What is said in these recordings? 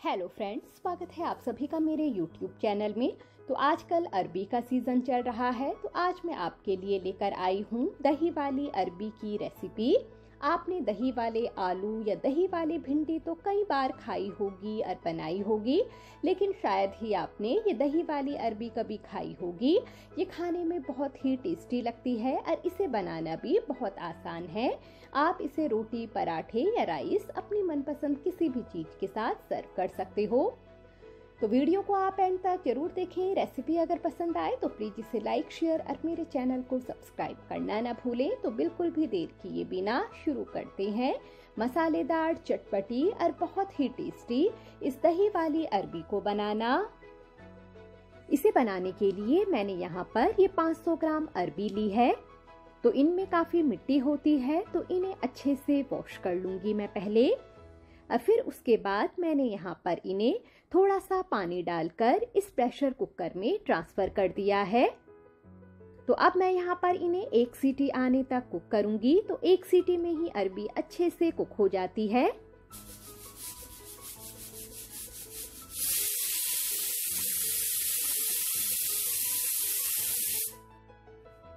Hello friends स्वागत है आप सभी का मेरे यूट्यूब चैनल में। तो आजकल अरबी का सीज़न चल रहा है तो आज मैं आपके लिए लेकर आई हूँ दही वाली अरबी की रेसिपी आपने दही वाले आलू या दही वाली भिंडी तो कई बार खाई होगी और बनाई होगी, लेकिन शायद ही आपने ये दही वाली अरबी कभी खाई होगी। ये खाने में बहुत ही टेस्टी लगती है और इसे बनाना भी बहुत आसान है। आप इसे रोटी, पराठे या राइस अपनी मनपसंद किसी भी चीज़ के साथ सर्व कर सकते हो। तो वीडियो को आप एंड तक ज़रूर देखें। रेसिपी अगर पसंद आए तो प्लीज़ इसे लाइक शेयर और मेरे चैनल को सब्सक्राइब करना ना भूलें। तो बिल्कुल भी देर किए बिना शुरू करते हैं मसालेदार चटपटी और बहुत ही टेस्टी इस दही वाली अरबी को बनाना। इसे बनाने के लिए मैंने यहाँ पर ये 500 ग्राम अरबी ली है। तो इनमें काफ़ी मिट्टी होती है तो इन्हें अच्छे से वॉश कर लूँगी मैं पहले। और फिर उसके बाद मैंने यहाँ पर इन्हें थोड़ा सा पानी डालकर इस प्रेशर कुकर में ट्रांसफ़र कर दिया है। तो अब मैं यहाँ पर इन्हें एक सीटी आने तक कुक करूँगी तो एक सीटी में ही अरबी अच्छे से कुक हो जाती है।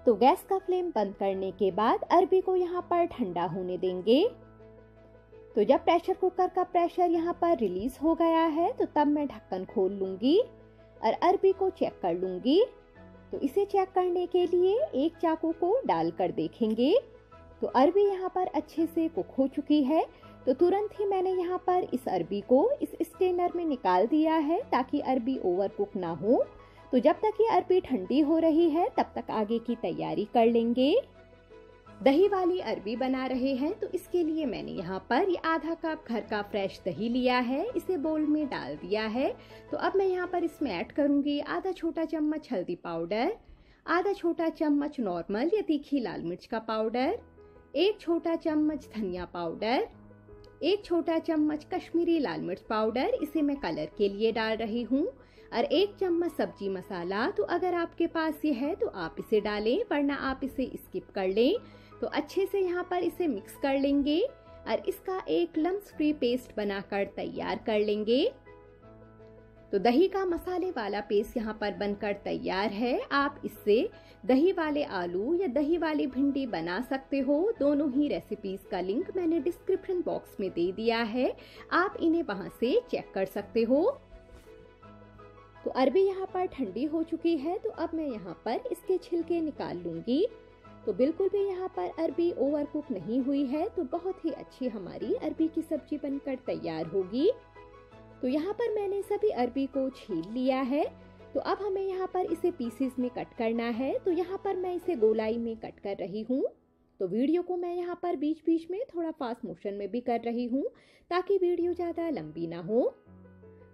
तो गैस का फ्लेम बंद करने के बाद अरबी को यहाँ पर ठंडा होने देंगे। तो जब प्रेशर कुकर का प्रेशर यहाँ पर रिलीज़ हो गया है तो तब मैं ढक्कन खोल लूँगी और अरबी को चेक कर लूँगी। तो इसे चेक करने के लिए एक चाकू को डालकर देखेंगे। तो अरबी यहाँ पर अच्छे से कुक हो चुकी है। तो तुरंत ही मैंने यहाँ पर इस अरबी को इस स्टेनर में निकाल दिया है, ताकि अरबी ओवर कुक ना हो। तो जब तक ये अरबी ठंडी हो रही है, तब तक आगे की तैयारी कर लेंगे। दही वाली अरबी बना रहे हैं तो इसके लिए मैंने यहाँ पर ये आधा कप घर का फ्रेश दही लिया है, इसे बोल में डाल दिया है। तो अब मैं यहाँ पर इसमें ऐड करूँगी आधा छोटा चम्मच हल्दी पाउडर, आधा छोटा चम्मच नॉर्मल या तीखी लाल मिर्च का पाउडर, एक छोटा चम्मच धनिया पाउडर, एक छोटा चम्मच कश्मीरी लाल मिर्च पाउडर, इसे मैं कलर के लिए डाल रही हूँ। और एक चम्मच सब्ज़ी मसाला तो अगर आपके पास ये है तो आप इसे डालें, वरना आप इसे स्किप कर लें। तो अच्छे से यहाँ पर इसे मिक्स कर लेंगे और इसका एक लम्स फ्री पेस्ट बनाकर तैयार कर लेंगे। तो दही का मसाले वाला पेस्ट यहाँ पर बनकर तैयार है। आप इससे दही वाले आलू या दही वाली भिंडी बना सकते हो। दोनों ही रेसिपीज़ का लिंक मैंने डिस्क्रिप्शन बॉक्स में दे दिया है। आप इन्हें वहाँ से चेक कर सकते हो। तो अरबी यहाँ पर ठंडी हो चुकी है तो अब मैं यहाँ पर इसके छिलके निकाल लूँगी। तो बिल्कुल भी यहाँ पर अरबी ओवर कुक नहीं हुई है तो बहुत ही अच्छी हमारी अरबी की सब्ज़ी बनकर तैयार होगी। तो यहाँ पर मैंने सभी अरबी को छील लिया है। तो अब हमें यहाँ पर इसे पीसेस में कट करना है। तो यहाँ पर मैं इसे गोलाई में कट कर रही हूँ। तो वीडियो को मैं यहाँ पर बीच बीच में थोड़ा फास्ट मोशन में भी कर रही हूँ, ताकि वीडियो ज़्यादा लंबी ना हो।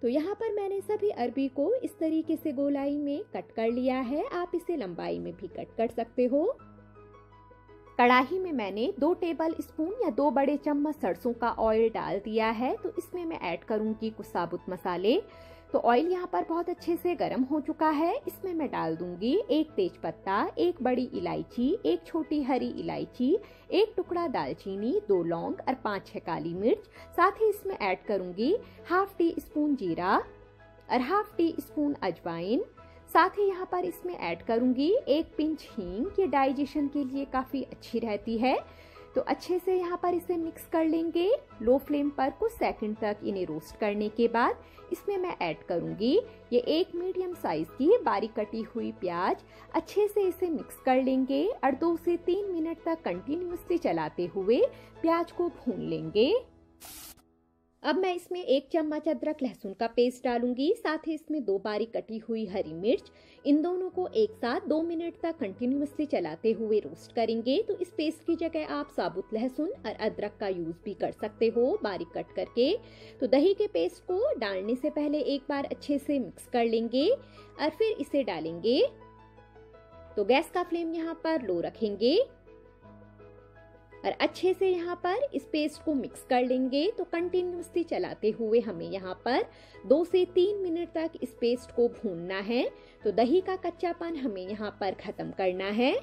तो यहाँ पर मैंने सभी अरबी को इस तरीके से गोलाई में कट कर लिया है। आप इसे लंबाई में भी कट कर सकते हो। कढ़ाही में मैंने दो टेबल स्पून या दो बड़े चम्मच सरसों का ऑयल डाल दिया है। तो इसमें मैं ऐड करूँगी कुछ साबुत मसाले। तो ऑयल यहाँ पर बहुत अच्छे से गर्म हो चुका है। इसमें मैं डाल दूँगी एक तेज पत्ता एक बड़ी इलायची, एक छोटी हरी इलायची, एक टुकड़ा दालचीनी, दो लौंग और पाँच छह काली मिर्च। साथ ही इसमें ऐड करूँगी हाफ़ टी स्पून जीरा और हाफ़ टी स्पून अजवाइन। साथ ही यहाँ पर इसमें ऐड करूँगी एक पिंच हींग। ये डाइजेशन के लिए काफ़ी अच्छी रहती है। तो अच्छे से यहाँ पर इसे मिक्स कर लेंगे। लो फ्लेम पर कुछ सेकंड तक इन्हें रोस्ट करने के बाद इसमें मैं ऐड करूँगी। ये एक मीडियम साइज़ की बारीक कटी हुई प्याज। अच्छे से इसे मिक्स कर लेंगे और दो से तीन मिनट तक कंटिन्यूसली चलाते हुए प्याज को भून लेंगे। अब मैं इसमें एक चम्मच अदरक लहसुन का पेस्ट डालूँगी, साथ ही इसमें दो बारी कटी हुई हरी मिर्च। इन दोनों को एक साथ दो मिनट तक कंटिन्यूसली चलाते हुए रोस्ट करेंगे। तो इस पेस्ट की जगह आप साबुत लहसुन और अदरक का यूज़ भी कर सकते हो बारीक कट करके। तो दही के पेस्ट को डालने से पहले एक बार अच्छे से मिक्स कर लेंगे और फिर इसे डालेंगे। तो गैस का फ्लेम यहाँ पर लो रखेंगे। और अच्छे से यहाँ पर इस पेस्ट को मिक्स कर लेंगे। तो कंटिन्यूसली चलाते हुए हमें यहाँ पर दो से तीन मिनट तक इस पेस्ट को भूनना है। तो दही का कच्चापन हमें यहाँ पर खत्म करना है।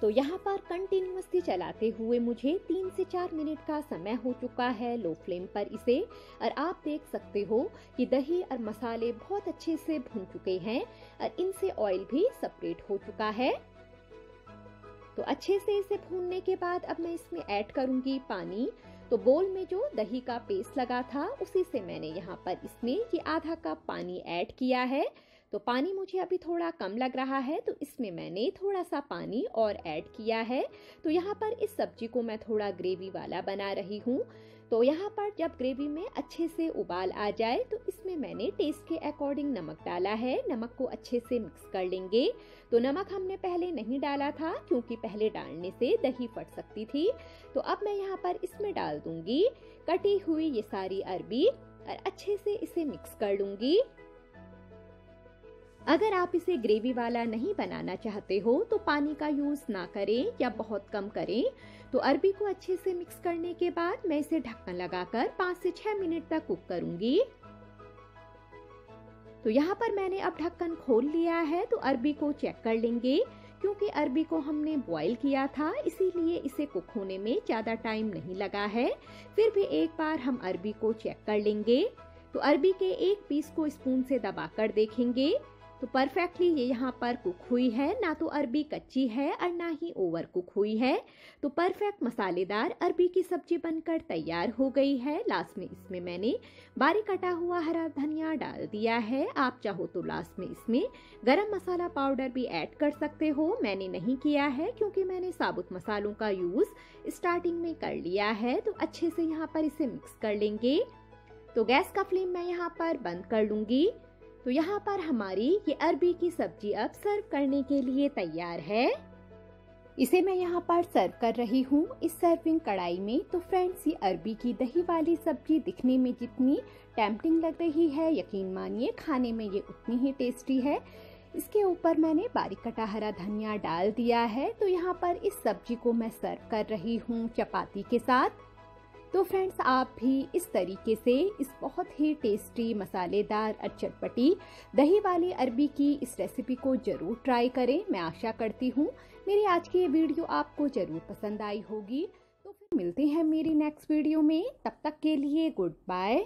तो यहाँ पर कंटिन्यूसली चलाते हुए मुझे तीन से चार मिनट का समय हो चुका है लो फ्लेम पर इसे। और आप देख सकते हो कि दही और मसाले बहुत अच्छे से भुन चुके हैं और इनसे ऑयल भी सेपरेट हो चुका है। तो अच्छे से इसे भूनने के बाद अब मैं इसमें ऐड करूँगी पानी। तो बोल में जो दही का पेस्ट लगा था, उसी से मैंने यहाँ पर इसमें ये आधा कप पानी ऐड किया है। तो पानी मुझे अभी थोड़ा कम लग रहा है तो इसमें मैंने थोड़ा सा पानी और ऐड किया है। तो यहाँ पर इस सब्ज़ी को मैं थोड़ा ग्रेवी वाला बना रही हूँ। तो यहाँ पर जब ग्रेवी में अच्छे से उबाल आ जाए तो इसमें मैंने टेस्ट के अकॉर्डिंग नमक डाला है। नमक को अच्छे से मिक्स कर लेंगे। तो नमक हमने पहले नहीं डाला था, क्योंकि पहले डालने से दही फट सकती थी। तो अब मैं यहाँ पर इसमें डाल दूँगी कटी हुई ये सारी अरबी, और अच्छे से इसे मिक्स कर लूँगी। अगर आप इसे ग्रेवी वाला नहीं बनाना चाहते हो तो पानी का यूज़ ना करें या बहुत कम करें। तो अरबी को अच्छे से मिक्स करने के बाद मैं इसे ढक्कन लगाकर पाँच से छह मिनट तक कुक करूँगी। तो यहाँ पर मैंने अब ढक्कन खोल लिया है तो अरबी को चेक कर लेंगे। क्योंकि अरबी को हमने बॉईल किया था, इसीलिए इसे कुक होने में ज़्यादा टाइम नहीं लगा है। फिर भी एक बार हम अरबी को चेक कर लेंगे। तो अरबी के एक पीस को स्पून से दबाकर देखेंगे। तो परफेक्टली ये यहाँ पर कुक हुई है, ना तो अरबी कच्ची है और ना ही ओवर कुक हुई है। तो परफेक्ट मसालेदार अरबी की सब्ज़ी बनकर तैयार हो गई है। लास्ट में इसमें मैंने बारीक कटा हुआ हरा धनिया डाल दिया है। आप चाहो तो लास्ट में इसमें गरम मसाला पाउडर भी ऐड कर सकते हो। मैंने नहीं किया है क्योंकि मैंने साबुत मसालों का यूज़ स्टार्टिंग में कर लिया है। तो अच्छे से यहाँ पर इसे मिक्स कर लेंगे। तो गैस का फ्लेम मैं यहाँ पर बंद कर लूँगी। तो यहाँ पर हमारी ये अरबी की सब्ज़ी अब सर्व करने के लिए तैयार है। इसे मैं यहाँ पर सर्व कर रही हूँ। इस सर्विंग कढ़ाई में तो फ्रेंड्स ये अरबी की दही वाली सब्ज़ी दिखने में जितनी टेम्पटिंग लग रही है, यकीन मानिए, खाने में ये उतनी ही टेस्टी है। इसके ऊपर मैंने बारीक कटा हरा धनिया डाल दिया है। तो यहाँ पर इस सब्ज़ी को मैं सर्व कर रही हूँ चपाती के साथ। तो फ्रेंड्स आप भी इस तरीके से इस बहुत ही टेस्टी मसालेदार और चटपटी दही वाली अरबी की इस रेसिपी को ज़रूर ट्राई करें। मैं आशा करती हूँ मेरी आज की ये वीडियो आपको ज़रूर पसंद आई होगी। तो फिर मिलते हैं मेरी नेक्स्ट वीडियो में। तब तक के लिए गुड बाय